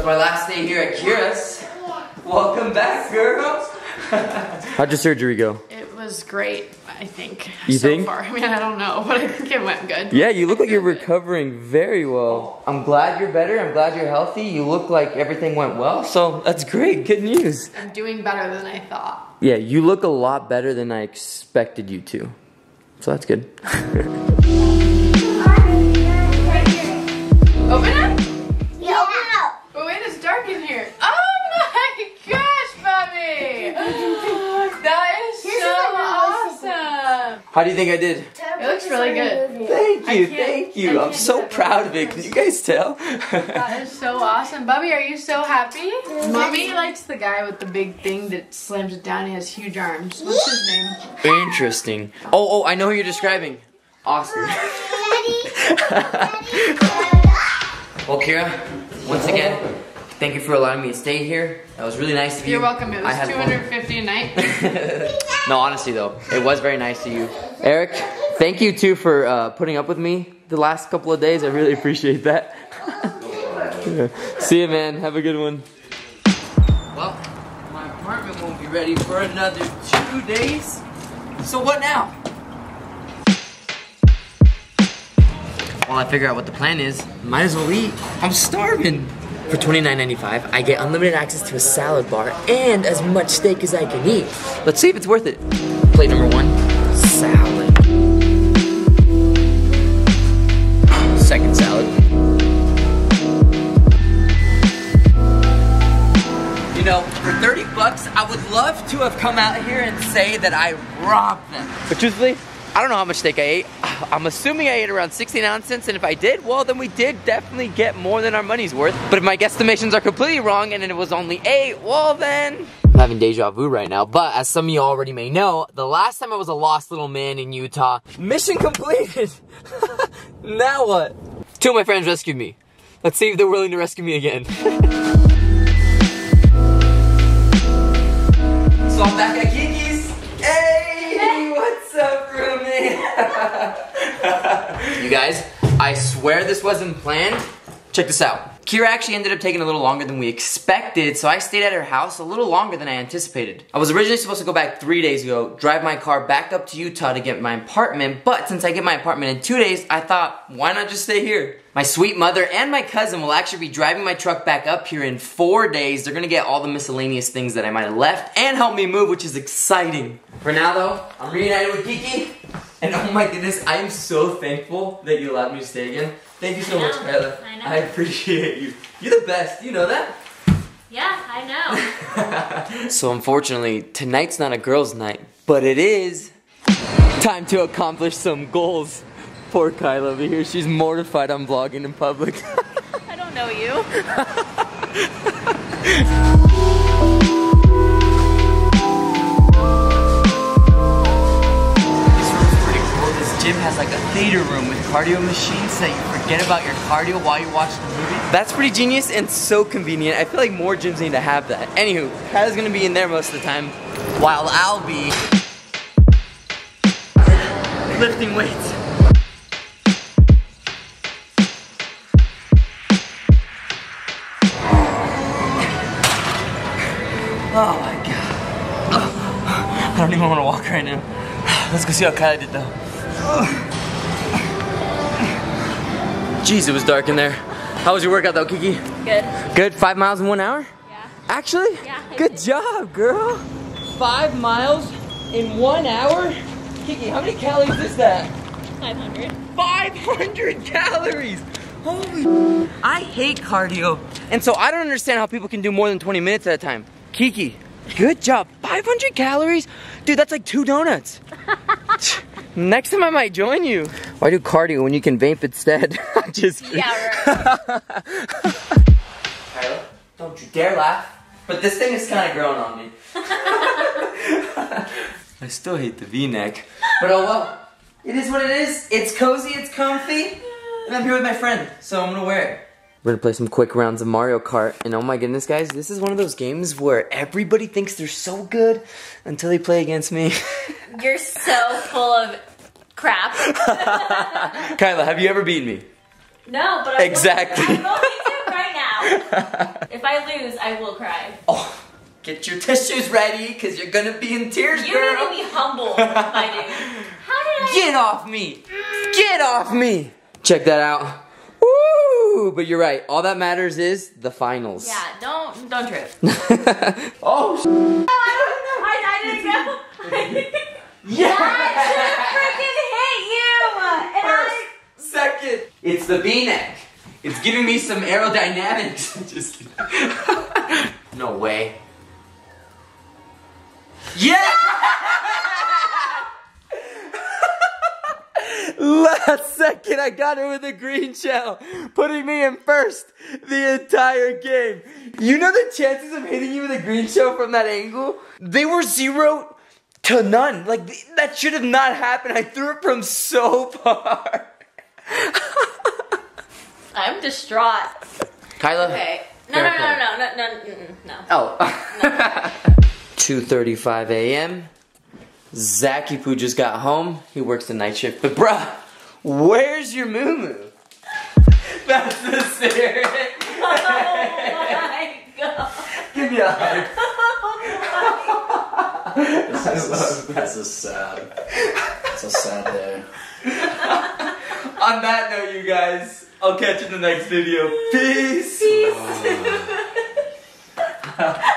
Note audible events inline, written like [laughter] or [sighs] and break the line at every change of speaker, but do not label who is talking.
it's my last day here at Kyra's. Welcome back, girl. [laughs] How'd your surgery go?
It was great, I think.
You
so
think?
far. [laughs] I mean, I don't know, but I think it went good.
Yeah, you look like you're [laughs] recovering very well. I'm glad you're better. I'm glad you're healthy. You look like everything went well. So that's great. Good news.
I'm doing better than I thought.
Yeah, you look a lot better than I expected you to. So that's good.
Open it?
How do you think I did?
It looks really good.
Thank you, thank you. I'm so proud of it. Can you guys tell? [laughs]
That is so awesome. Bubby, are you so happy? Mommy likes the guy with the big thing that slams it down. He has huge arms. What's his name?
Interesting. Oh, oh, I know who you're describing. Oscar. [laughs] Well, Kyra, once again, thank you for allowing me to stay here. That was really nice of you.
You're welcome. It
I
was
had fun.
250 a night. [laughs]
no, honestly though, it was very nice of you. Eric, thank you too for uh, putting up with me the last couple of days. I really appreciate that. [laughs] See you, man. Have a good one. Well, my apartment won't be ready for another two days. So what now? While I figure out what the plan is, might as well eat. I'm starving. For $29.95, I get unlimited access to a salad bar and as much steak as I can eat. Let's see if it's worth it. Plate number one, salad. Second salad. You know, for 30 bucks, I would love to have come out here and say that I robbed them. But truthfully, I don't know how much steak I ate. [sighs] I'm assuming I ate around 69 cents, and if I did, well, then we did definitely get more than our money's worth. But if my guesstimations are completely wrong and it was only eight, well then... I'm having deja vu right now, but as some of you already may know, the last time I was a lost little man in Utah, mission completed! [laughs] now what? Two of my friends rescued me. Let's see if they're willing to rescue me again. [laughs] swear this wasn't planned. Check this out. Kyra actually ended up taking a little longer than we expected, so I stayed at her house a little longer than I anticipated. I was originally supposed to go back three days ago, drive my car back up to Utah to get my apartment, but since I get my apartment in two days, I thought, why not just stay here? My sweet mother and my cousin will actually be driving my truck back up here in four days. They're gonna get all the miscellaneous things that I might have left and help me move, which is exciting. For now though, I'm reunited with Kiki. And oh my goodness, I am so thankful that you allowed me to stay again. Thank you so
I
much,
know,
Kyla.
I know.
I appreciate you. You're the best, you know that?
Yeah, I know. [laughs]
So unfortunately, tonight's not a girls' night, but it is time to accomplish some goals. Poor Kyla over here, she's mortified I'm vlogging in public. [laughs]
I don't know you. [laughs]
cardio machines so that you forget about your cardio while you watch the movie. That's pretty genius and so convenient. I feel like more gyms need to have that. Anywho, Kyla's gonna be in there most of the time while I'll be lifting weights. Oh my god. I don't even want to walk right now. Let's go see how Kylie did though. Jeez, it was dark in there. How was your workout though, Kiki?
Good.
Good, five miles in one hour?
Yeah.
Actually?
Yeah, I
Good
did.
job, girl. Five miles in one hour? Kiki, how many calories is that?
500.
500 calories! Holy. I hate cardio. And so I don't understand how people can do more than 20 minutes at a time. Kiki, good job. 500 calories? Dude, that's like two donuts. [laughs] Next time I might join you. Why do cardio when you can vape instead? [laughs] [laughs] Just kidding.
Yeah, right.
Kyla, don't you dare laugh. But this thing is kind of growing on me. [laughs] I still hate the V-neck. But oh well. It is what it is. It's cozy, it's comfy. And I'm here with my friend, so I'm gonna wear it. We're gonna play some quick rounds of Mario Kart. And oh my goodness, guys, this is one of those games where everybody thinks they're so good until they play against me.
You're so full of crap. [laughs]
Kyla, have you ever beaten me?
No, but I'm
Exactly.
Going, I'm going right now. [laughs] If I lose, I will cry.
oh, get your tissues ready, because you're gonna be in tears,
You
girl.
need to be humble, my [laughs] dude. How did I?
Get off me! Get off me! Check that out. Woo! But you're right. All that matters is the finals.
Yeah, don't don't trip. [laughs]
Oh, oh, sh-
Oh, I, I didn't go.
yeah!
freaking hit you! And I.
First, second. It's the V-neck. It's giving me some aerodynamics. [laughs] Just [laughs] no way. Yeah! [laughs] Last second, I got her with a green shell, putting me in first the entire game. You know the chances of hitting you with a green shell from that angle? They were zero to none. Like, that should have not happened. I threw it from so far.
I'm distraught.
Kyla.
Okay. No, no, no,
Fair
no, no, no, no, no.
Oh. [laughs] 2.35 a.m. Zachy Poo just got home. He works the night shift. But bruh, where's your moo moo? That's the spirit.
Oh my god. [laughs]
Give me a hug.
This is, this is sad. It's a sad day.
On that note, you guys, I'll catch you in the next video. Peace. Peace. [laughs]